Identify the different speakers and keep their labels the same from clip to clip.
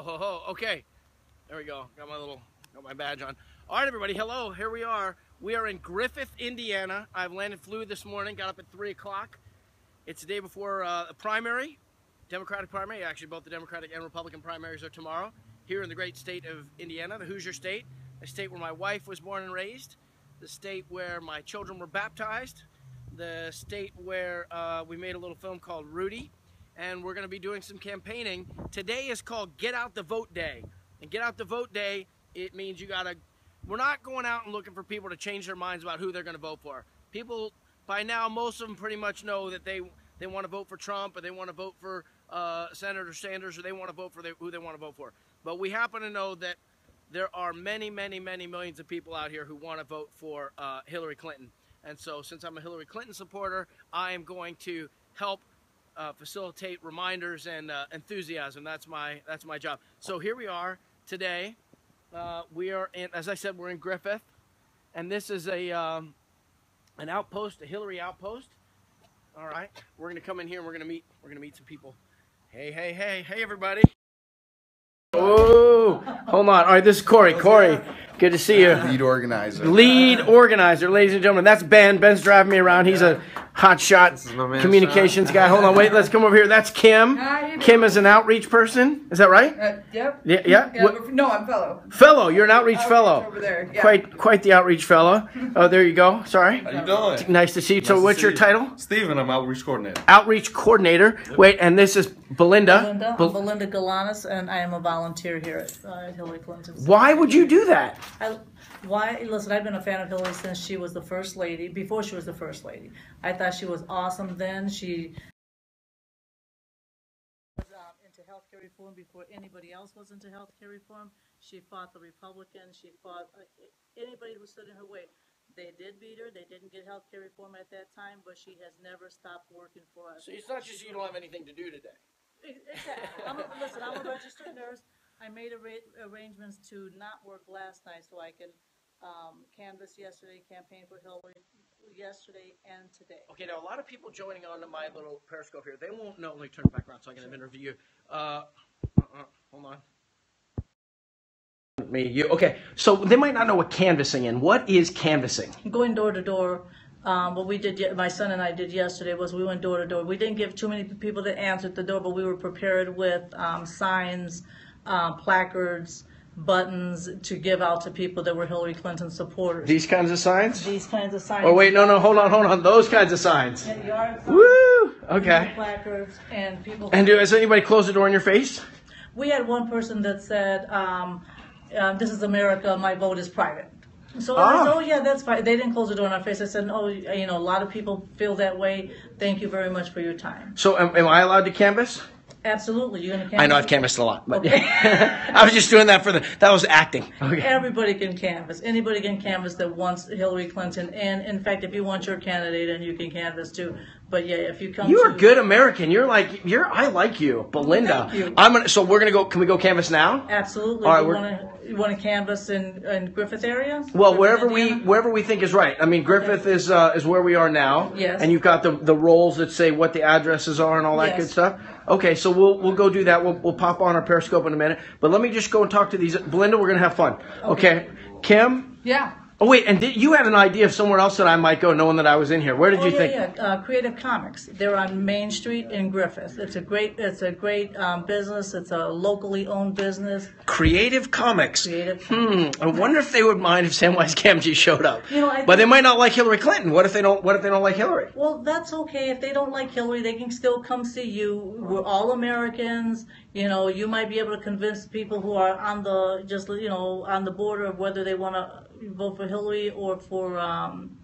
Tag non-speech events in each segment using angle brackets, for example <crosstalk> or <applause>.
Speaker 1: Oh, ho, ho. okay. There we go. Got my little, got my badge on. All right, everybody. Hello. Here we are. We are in Griffith, Indiana. I've landed flew this morning. Got up at three o'clock. It's the day before uh, a primary, Democratic primary. Actually, both the Democratic and Republican primaries are tomorrow. Here in the great state of Indiana, the Hoosier State, a state where my wife was born and raised, the state where my children were baptized, the state where uh, we made a little film called Rudy, and we're going to be doing some campaigning. Today is called Get Out the Vote Day. And Get Out the Vote Day, it means you got to, we're not going out and looking for people to change their minds about who they're going to vote for. People, by now, most of them pretty much know that they, they want to vote for Trump or they want to vote for uh, Senator Sanders or they want to vote for who they want to vote for. But we happen to know that there are many, many, many millions of people out here who want to vote for uh, Hillary Clinton. And so, since I'm a Hillary Clinton supporter, I am going to help uh, facilitate reminders and uh, enthusiasm. That's my that's my job. So here we are today. Uh, we are in, as I said, we're in Griffith, and this is a um, an outpost, a Hillary outpost. All right, we're gonna come in here and we're gonna meet we're gonna meet some people. Hey, hey, hey, hey, everybody. Oh, hold on. All right, this is Corey. Corey, good to see you.
Speaker 2: Lead organizer.
Speaker 1: Lead organizer, ladies and gentlemen. That's Ben. Ben's driving me around. He's a hot shot
Speaker 2: my man,
Speaker 1: communications guy. Hold on, wait. Let's come over here. That's Kim.
Speaker 3: Hi.
Speaker 1: Kim is an outreach person. Is that right?
Speaker 3: Uh, yep.
Speaker 1: Yeah, yeah. What-
Speaker 3: but- no, I'm fellow.
Speaker 1: fellow, you're an outreach
Speaker 3: Outreach
Speaker 1: fellow.
Speaker 3: over there, yeah.
Speaker 1: Quite, quite the outreach fellow. Oh, there you go. Sorry.
Speaker 4: How you doing?
Speaker 1: Nice to see you. So,
Speaker 4: Nice to
Speaker 1: what's your
Speaker 4: you.
Speaker 1: title?
Speaker 4: Steven, I'm outreach coordinator.
Speaker 1: Outreach coordinator. Wait, and this is Belinda.
Speaker 5: Belinda,
Speaker 1: Bel-
Speaker 5: I'm Belinda Galanis, and I am a volunteer here at uh, Hillary Clinton's.
Speaker 1: Why would you do that?
Speaker 5: I, why? Listen, I've been a fan of Hillary since she was the first lady. Before she was the first lady, I thought she was awesome. Then she was um, into healthcare reform before anybody else was into healthcare reform. She fought the Republicans. She fought uh, anybody who stood in her way. They did beat her. They didn't get healthcare reform at that time, but she has never stopped working for us.
Speaker 1: So it's not just you don't have anything to do today.
Speaker 5: Exactly. I'm a, listen, I'm a registered nurse. I made arra- arrangements to not work last night so I can um, canvass yesterday, campaign for Hillary yesterday and today.
Speaker 1: Okay, now a lot of people joining on to my little periscope here, they won't know. Let me turn it back around so I can interview you. Uh, uh, hold on. Me, you. Okay, so they might not know what canvassing is. What is canvassing?
Speaker 5: Going door to door. Um, what we did, my son and I did yesterday was we went door to door. We didn't give too many people that answered the door, but we were prepared with um, signs, uh, placards, buttons to give out to people that were Hillary Clinton supporters.
Speaker 1: These kinds of signs?
Speaker 5: These kinds of signs.
Speaker 1: Oh wait, no, no, hold on, hold on. Those kinds of signs.
Speaker 5: Yard signs,
Speaker 1: Woo! Okay.
Speaker 5: placards, and people.
Speaker 1: And do, has anybody closed the door in your face?
Speaker 5: We had one person that said, um, um, "This is America. My vote is private." So I
Speaker 1: Ah.
Speaker 5: said, "Oh yeah, that's fine." They didn't close the door in our face. I said, "Oh, you know, a lot of people feel that way. Thank you very much for your time."
Speaker 1: So am, am I allowed to canvass?
Speaker 5: Absolutely, you're gonna.
Speaker 1: I know I've canvassed a lot, but <laughs> I was just doing that for the. That was acting. Okay.
Speaker 5: Everybody can canvass. Anybody can canvass that wants Hillary Clinton. And in fact, if you want your candidate, and you can canvass too. But yeah, if you come,
Speaker 1: You are
Speaker 5: to-
Speaker 1: good American. You're like you're. I like you, Belinda.
Speaker 5: Thank you.
Speaker 1: I'm gonna. So we're gonna go. Can we go canvass now?
Speaker 5: Absolutely.
Speaker 1: All right, we're-
Speaker 5: want to you want to canvass in, in Griffith area?
Speaker 1: Well,
Speaker 5: Griffith,
Speaker 1: wherever we wherever we think is right. I mean, Griffith is uh, is where we are now.
Speaker 5: Yes.
Speaker 1: And you've got the the rolls that say what the addresses are and all that
Speaker 5: Yes.
Speaker 1: good stuff. Okay, so we'll we'll go do that. We'll we'll pop on our Periscope in a minute. But let me just go and talk to these. Belinda, we're gonna have fun. Okay. Kim.
Speaker 3: Yeah.
Speaker 1: Oh wait, and did, you had an idea of somewhere else that I might go, knowing that I was in here. Where did
Speaker 5: Oh,
Speaker 1: you
Speaker 5: yeah,
Speaker 1: think?
Speaker 5: yeah. Uh, Creative Comics. They're on Main Street in Griffith. It's a great, it's a great um, business. It's a locally owned business.
Speaker 1: Creative Comics.
Speaker 5: Creative.
Speaker 1: Hmm. I wonder if they would mind if Samwise Gamgee showed up.
Speaker 5: You know,
Speaker 1: but they might not like Hillary Clinton. What if they don't? What if they don't like Hillary?
Speaker 5: Well, that's okay. If they don't like Hillary, they can still come see you. We're all Americans. You know, you might be able to convince people who are on the just you know on the border of whether they want to vote for Hillary or for um,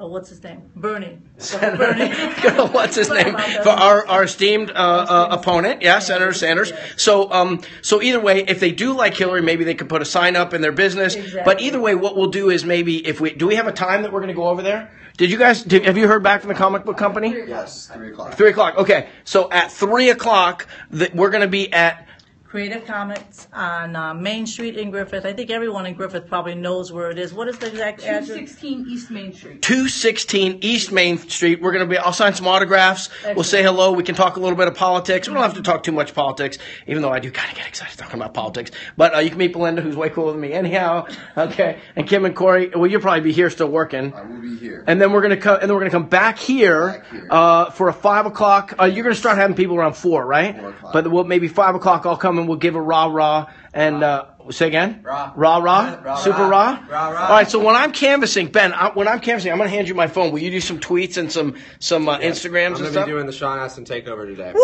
Speaker 5: uh, what's his name, Bernie. Bernie. <laughs>
Speaker 1: What's his name for our, our esteemed uh, uh, opponent? Yeah, Senator Sanders. So um so either way, if they do like Hillary, maybe they could put a sign up in their business. But either way, what we'll do is maybe if we do we have a time that we're going to go over there. Did you guys did, have you heard back from the comic book company?
Speaker 2: Yes, three o'clock.
Speaker 1: Three o'clock. Okay, so at three o'clock, the, we're going to be at
Speaker 5: Creative Comics on uh, Main Street in Griffith. I think everyone in Griffith probably knows where it is. What is the exact address?
Speaker 2: 216 East Main Street.
Speaker 1: 216 East Main Street. We're going to be, I'll sign some autographs. We'll say hello. We can talk a little bit of politics. We don't have to talk too much politics, even though I do kind of get excited talking about politics. But uh, you can meet Belinda, who's way cooler than me anyhow. <laughs> Okay. And Kim and Corey, well, you'll probably be here still working.
Speaker 3: I will be here.
Speaker 1: And then we're gonna come, and then we're gonna come back here,
Speaker 3: Back here.
Speaker 1: Uh, for a five o'clock. Uh, you're gonna start having people around four, right?
Speaker 3: Four o'clock.
Speaker 1: But we'll, maybe five o'clock. I'll come and we'll give a rah rah and uh, say again.
Speaker 6: Rah.
Speaker 1: rah rah,
Speaker 6: Rah,
Speaker 1: super
Speaker 6: rah.
Speaker 1: rah. All right. So when I'm canvassing, Ben, I, when I'm canvassing, I'm gonna hand you my phone. Will you do some tweets and some some uh, Instagrams
Speaker 6: I'm
Speaker 1: and
Speaker 6: gonna
Speaker 1: stuff?
Speaker 6: be doing the Sean Astin takeover today.
Speaker 1: Woo!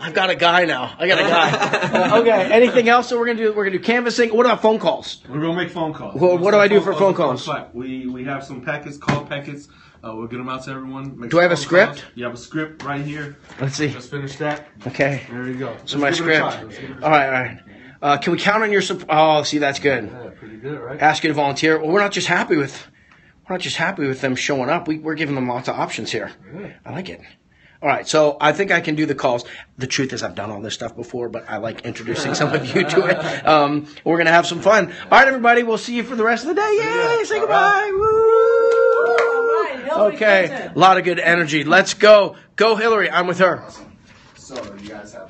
Speaker 1: Woo! I've got a guy now. I got a guy. Uh, <laughs> okay. Anything else that we're gonna do? We're gonna do canvassing. What about phone calls?
Speaker 7: We're gonna make phone calls.
Speaker 1: Well, what do I do for phone calls?
Speaker 7: We we have some packets, call packets. Uh, we'll get them out to everyone. Make
Speaker 1: Do I have a script?
Speaker 7: calls. You have a script right here.
Speaker 1: Let's see.
Speaker 7: Just finish that.
Speaker 1: Okay.
Speaker 7: There you go.
Speaker 1: So my
Speaker 7: Let's give it a
Speaker 1: script.
Speaker 7: try. Let's give it a
Speaker 1: All right. All right. Uh, can we count on your support? Oh, see, that's good.
Speaker 7: try. Yeah, pretty good, right?
Speaker 1: ask you to volunteer. Well, we're not just happy with we're not just happy with them showing up. We, we're giving them lots of options here. I like it. All right, so I think I can do the calls. The truth is, I've done all this stuff before, but I like introducing some of you to it. Um, we're gonna have some fun. All right, everybody, we'll see you for the rest of the day. Yay! Say goodbye. Woo!
Speaker 5: right,
Speaker 1: Okay, a lot of good energy. Let's go. Go, Hillary. I'm with her.
Speaker 3: So you guys have